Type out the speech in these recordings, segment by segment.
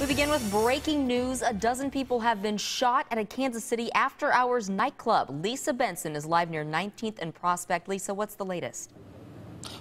We begin with breaking news. A dozen people have been shot at a Kansas City after hours nightclub. Lisa Benson is live near 19th and Prospect. Lisa, what's the latest?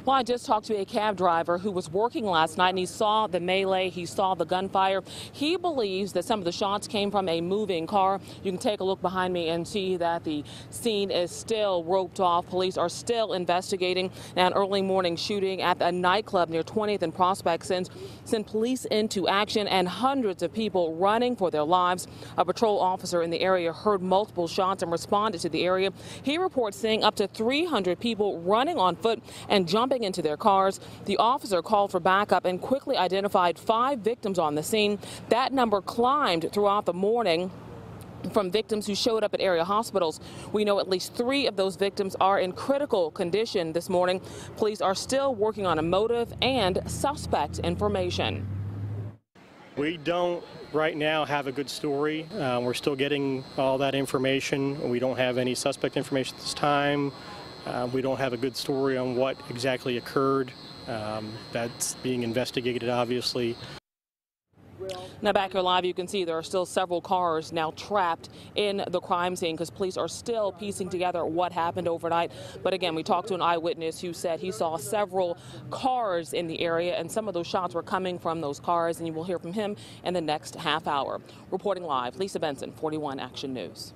Well, I just talked to a cab driver who was working last night and he saw the melee, he saw the gunfire. He believes that some of the shots came from a moving car. You can take a look behind me and see that the scene is still roped off. Police are still investigating. An early morning shooting at a nightclub near 20th and Prospect sends sent police into action and hundreds of people running for their lives. A patrol officer in the area heard multiple shots and responded to the area. He reports seeing up to 300 people running on foot and jumping into their cars. The officer called for backup and quickly identified five victims on the scene. That number climbed throughout the morning from victims who showed up at area hospitals. We know at least three of those victims are in critical condition this morning. Police are still working on a motive and suspect information. We don't right now have a good story. Uh, we're still getting all that information. We don't have any suspect information at this time. Uh, we don't have a good story on what exactly occurred. Um, that's being investigated, obviously. Now back here live, you can see there are still several cars now trapped in the crime scene because police are still piecing together what happened overnight. But again, we talked to an eyewitness who said he saw several cars in the area and some of those shots were coming from those cars and you will hear from him in the next half hour. Reporting live, Lisa Benson, 41 Action News.